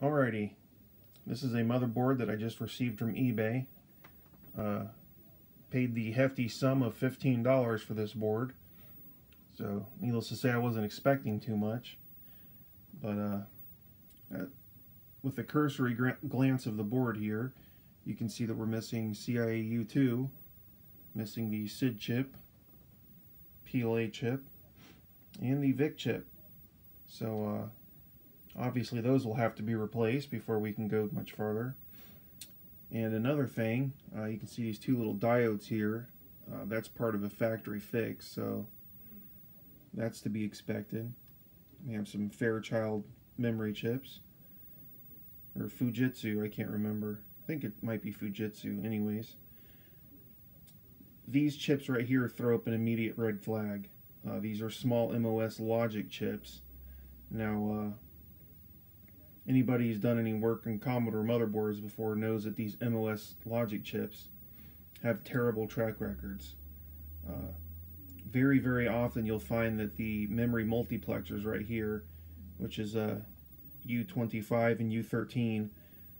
Alrighty, this is a motherboard that I just received from eBay. Uh, paid the hefty sum of $15 for this board. So, needless to say, I wasn't expecting too much. But, uh, uh with the cursory glance of the board here, you can see that we're missing CIAU2, missing the SID chip, PLA chip, and the VIC chip. So, uh, Obviously those will have to be replaced before we can go much further. And another thing, uh, you can see these two little diodes here. Uh, that's part of a factory fix, so that's to be expected. We have some Fairchild memory chips. Or Fujitsu, I can't remember. I think it might be Fujitsu anyways. These chips right here throw up an immediate red flag. Uh, these are small MOS logic chips. Now, uh, anybody who's done any work in Commodore motherboards before knows that these MOS logic chips have terrible track records. Uh, very, very often you'll find that the memory multiplexers right here, which is a U25 and U13,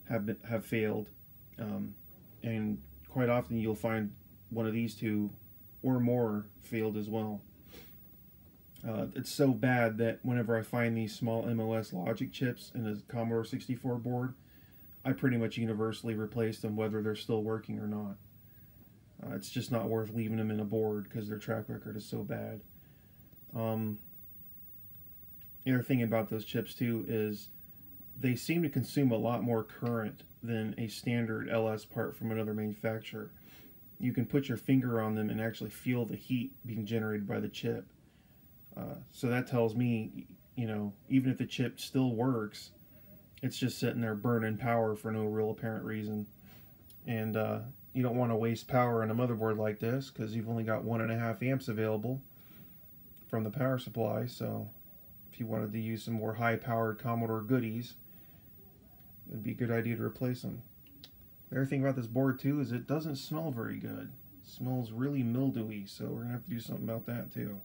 have been, have failed, um, and quite often you'll find one of these two or more failed as well. Uh, it's so bad that whenever I find these small MOS logic chips in a Commodore 64 board, I pretty much universally replace them whether they're still working or not. Uh, it's just not worth leaving them in a board because their track record is so bad. Um, the other thing about those chips too is they seem to consume a lot more current than a standard LS part from another manufacturer. You can put your finger on them and actually feel the heat being generated by the chip uh, so that tells me, you know, even if the chip still works, it's just sitting there burning power for no real apparent reason. And uh, you don't want to waste power on a motherboard like this because you've only got one and a half amps available from the power supply. So if you wanted to use some more high-powered Commodore goodies, it'd be a good idea to replace them. The other thing about this board too is it doesn't smell very good. It smells really mildewy, so we're gonna have to do something about that too.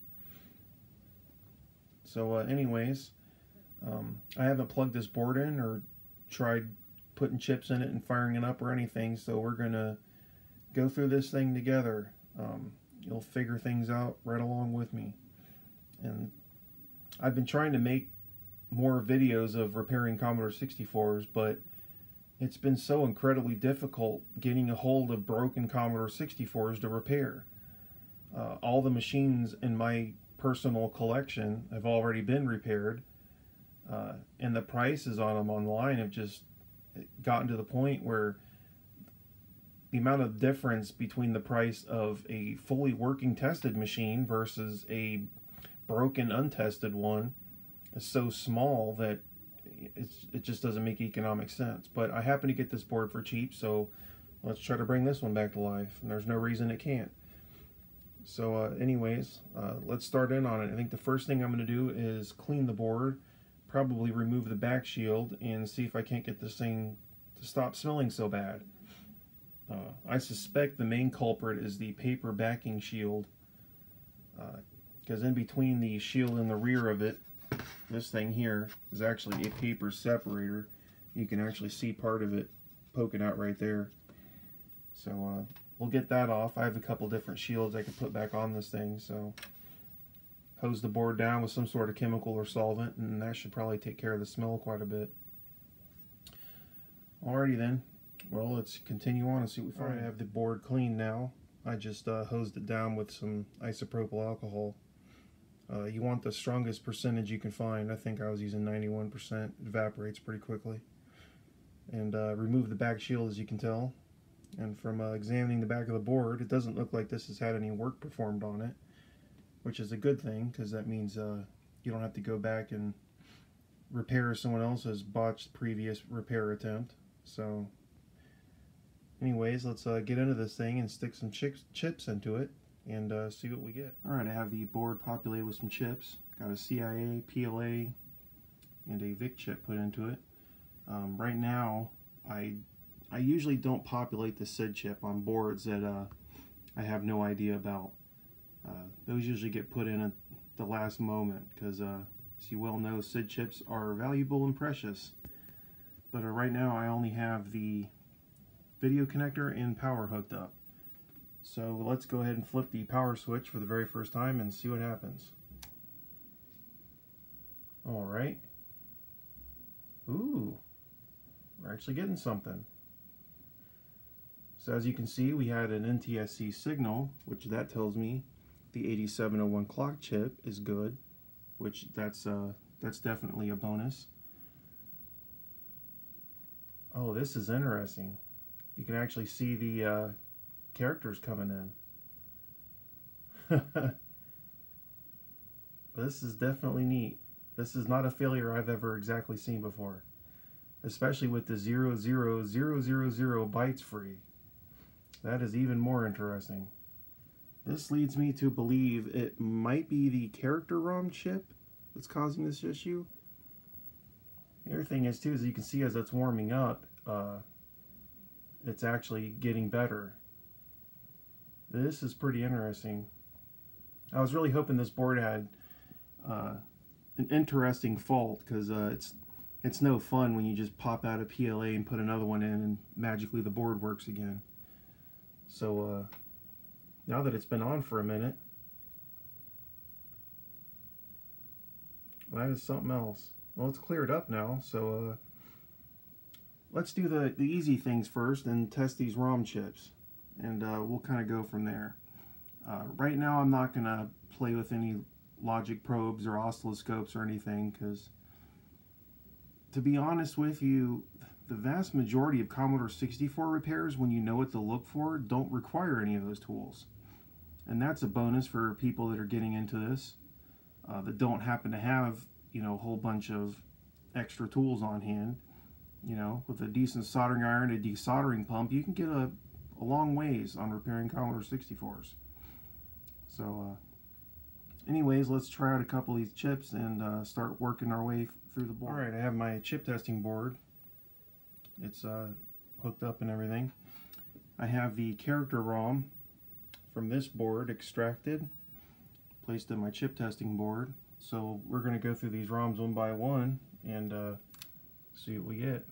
So uh, anyways, um, I haven't plugged this board in or tried putting chips in it and firing it up or anything, so we're going to go through this thing together. Um, you'll figure things out right along with me. And I've been trying to make more videos of repairing Commodore 64s, but it's been so incredibly difficult getting a hold of broken Commodore 64s to repair. Uh, all the machines in my personal collection have already been repaired, uh, and the prices on them online have just gotten to the point where the amount of difference between the price of a fully working tested machine versus a broken untested one is so small that it just doesn't make economic sense. But I happen to get this board for cheap, so let's try to bring this one back to life. And there's no reason it can't. So uh, anyways, uh, let's start in on it. I think the first thing I'm going to do is clean the board, probably remove the back shield, and see if I can't get this thing to stop smelling so bad. Uh, I suspect the main culprit is the paper backing shield, because uh, in between the shield and the rear of it, this thing here is actually a paper separator. You can actually see part of it poking out right there. So uh, we'll get that off. I have a couple different shields I can put back on this thing, so hose the board down with some sort of chemical or solvent, and that should probably take care of the smell quite a bit. Alrighty then, well let's continue on and see what we find. I have the board clean now. I just uh, hosed it down with some isopropyl alcohol. Uh, you want the strongest percentage you can find. I think I was using 91%. It evaporates pretty quickly. And uh, remove the back shield as you can tell. And from uh, examining the back of the board, it doesn't look like this has had any work performed on it, which is a good thing because that means uh, you don't have to go back and repair someone else's botched previous repair attempt. So anyways, let's uh, get into this thing and stick some chips, chips into it and uh, see what we get. Alright, I have the board populated with some chips. Got a CIA, PLA, and a VIC chip put into it. Um, right now, I I usually don't populate the SID chip on boards that uh, I have no idea about. Uh, those usually get put in at the last moment because, uh, as you well know, SID chips are valuable and precious. but uh, right now I only have the video connector and power hooked up. So let's go ahead and flip the power switch for the very first time and see what happens. Alright. Ooh, we're actually getting something. So as you can see, we had an NTSC signal, which that tells me the 8701 clock chip is good, which that's uh, that's definitely a bonus. Oh, this is interesting. You can actually see the uh, characters coming in. this is definitely neat. This is not a failure I've ever exactly seen before. Especially with the 00000 bytes free. That is even more interesting. This leads me to believe it might be the character ROM chip that's causing this issue. The other thing is too, is you can see as it's warming up, uh, it's actually getting better. This is pretty interesting. I was really hoping this board had uh, an interesting fault because uh, it's it's no fun when you just pop out a PLA and put another one in and magically the board works again. So uh, now that it's been on for a minute, that is something else. Well, it's cleared up now, so uh, let's do the, the easy things first and test these ROM chips. And uh, we'll kind of go from there. Uh, right now, I'm not going to play with any logic probes or oscilloscopes or anything because, to be honest with you, the vast majority of Commodore 64 repairs, when you know what to look for, don't require any of those tools. And that's a bonus for people that are getting into this uh, that don't happen to have, you know, a whole bunch of extra tools on hand. You know, with a decent soldering iron, a desoldering pump, you can get a, a long ways on repairing Commodore 64s. So, uh, anyways, let's try out a couple of these chips and uh, start working our way through the board. Alright, I have my chip testing board it's uh, hooked up and everything. I have the character ROM from this board extracted, placed in my chip testing board. So we're going to go through these ROMs one by one and uh, see what we get.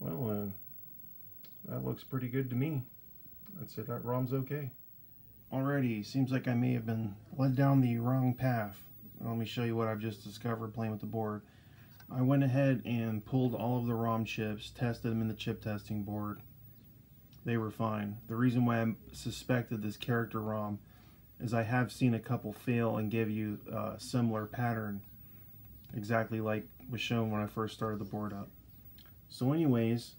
Well, uh, that looks pretty good to me. I'd say that ROM's okay. Alrighty, seems like I may have been led down the wrong path. Let me show you what I've just discovered playing with the board. I went ahead and pulled all of the ROM chips, tested them in the chip testing board. They were fine. The reason why I suspected this character ROM is I have seen a couple fail and give you a similar pattern, exactly like was shown when I first started the board up. So anyways,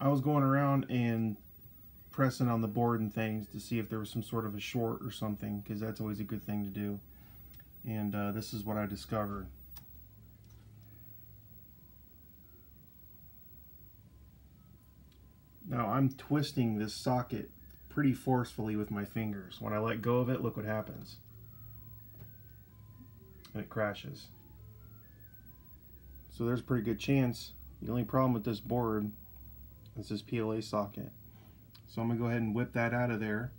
I was going around and pressing on the board and things to see if there was some sort of a short or something, because that's always a good thing to do and uh, this is what I discovered. Now I'm twisting this socket pretty forcefully with my fingers. When I let go of it, look what happens. And it crashes. So there's a pretty good chance. The only problem with this board is this PLA socket. So I'm to go ahead and whip that out of there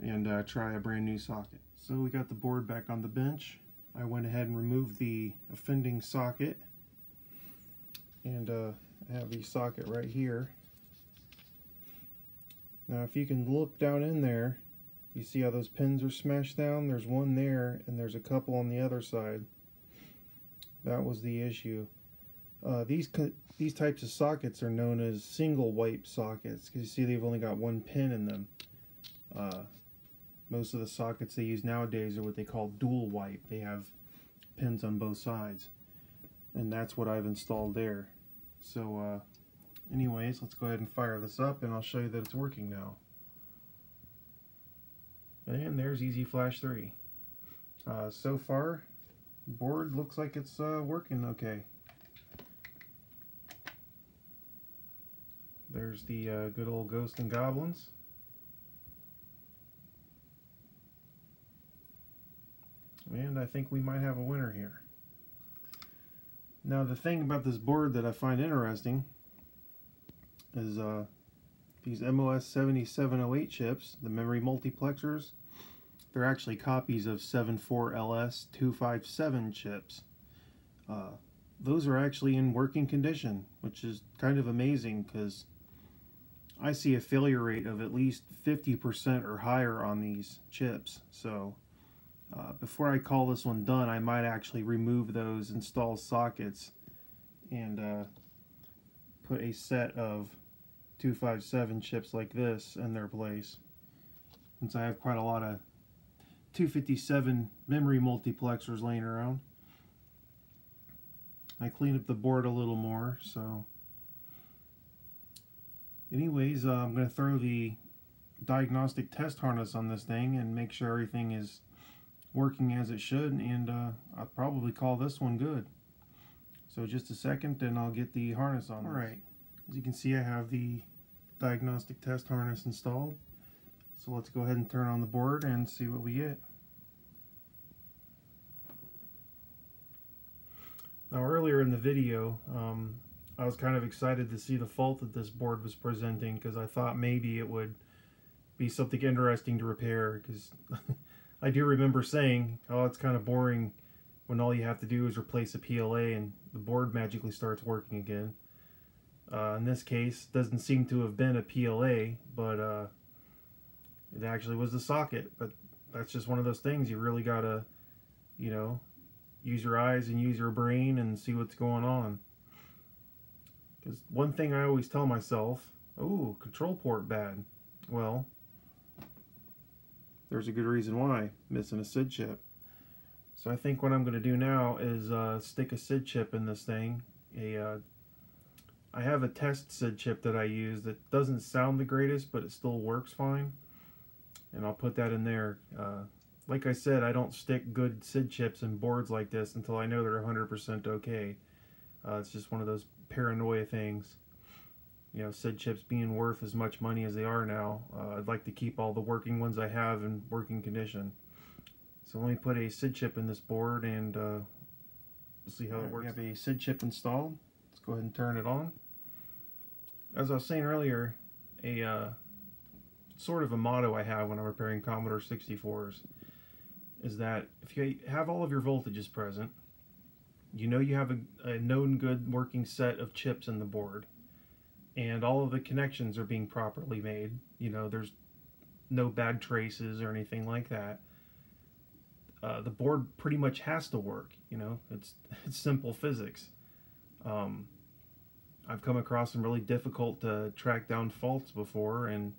and uh, try a brand new socket. So we got the board back on the bench. I went ahead and removed the offending socket and uh, I have the socket right here. Now if you can look down in there, you see how those pins are smashed down? There's one there and there's a couple on the other side. That was the issue. Uh, these these types of sockets are known as single wipe sockets because you see they've only got one pin in them. Uh, most of the sockets they use nowadays are what they call dual wipe. They have pins on both sides. And that's what I've installed there. So uh, anyways, let's go ahead and fire this up and I'll show you that it's working now. And there's Easy Flash 3. Uh, so far, board looks like it's uh, working okay. There's the uh, good old Ghost and Goblins. And I think we might have a winner here. Now the thing about this board that I find interesting is uh, these MOS 7708 chips, the memory multiplexers, they're actually copies of 74LS257 chips. uh, those are actually in working condition, which is kind of amazing because I see a failure rate of at least 50% or higher on these chips. So uh, before I call this one done, I might actually remove those install sockets and uh, put a set of 257 chips like this in their place. Since I have quite a lot of 257 memory multiplexers laying around. I clean up the board a little more, so anyways, uh, I'm going to throw the diagnostic test harness on this thing and make sure everything is working as it should, and uh, I'll probably call this one good. So just a second, and I'll get the harness on. Alright, as you can see, I have the diagnostic test harness installed. So let's go ahead and turn on the board and see what we get. Now earlier in the video, um, I was kind of excited to see the fault that this board was presenting because I thought maybe it would be something interesting to repair because I do remember saying, oh, it's kind of boring when all you have to do is replace a PLA and the board magically starts working again. Uh, in this case, doesn't seem to have been a PLA, but uh, it actually was the socket. But that's just one of those things you really gotta, you know, use your eyes and use your brain and see what's going on. Because one thing I always tell myself, oh, control port bad. Well, there's a good reason why, missing a SID chip. So I think what I'm going to do now is uh, stick a SID chip in this thing. A, uh, I have a test SID chip that I use that doesn't sound the greatest, but it still works fine. And I'll put that in there. Uh, like I said, I don't stick good SID chips in boards like this until I know they're 100% okay. Uh, it's just one of those paranoia things. You know, SID chips being worth as much money as they are now, uh, I'd like to keep all the working ones I have in working condition. So let me put a SID chip in this board and uh, we'll see how right, it works. We have a SID chip installed. Let's go ahead and turn it on. As I was saying earlier, a uh, sort of a motto I have when I'm repairing Commodore 64s is that if you have all of your voltages present, you know you have a, a known good working set of chips in the board and all of the connections are being properly made. You know there's no bad traces or anything like that. Uh, the board pretty much has to work you know? It's it's simple physics. Um, I've come across some really difficult to track down faults before and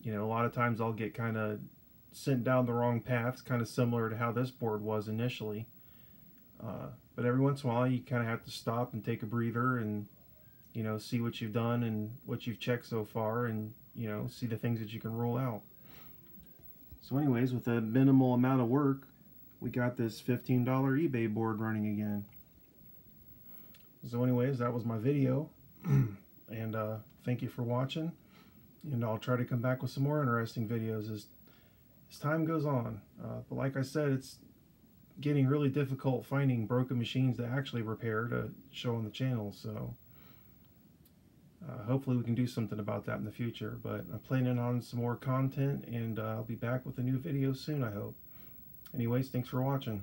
you know a lot of times I'll get kind of sent down the wrong paths kind of similar to how this board was initially. Uh, but every once in a while, you kind of have to stop and take a breather and, you know, see what you've done and what you've checked so far and, you know, see the things that you can rule out. So anyways, with a minimal amount of work, we got this $15 eBay board running again. So anyways, that was my video. and uh, thank you for watching. And I'll try to come back with some more interesting videos as, as time goes on. Uh, but like I said, it's getting really difficult finding broken machines to actually repair to show on the channel. So uh, hopefully we can do something about that in the future. But I'm planning on some more content and uh, I'll be back with a new video soon, I hope. Anyways, thanks for watching.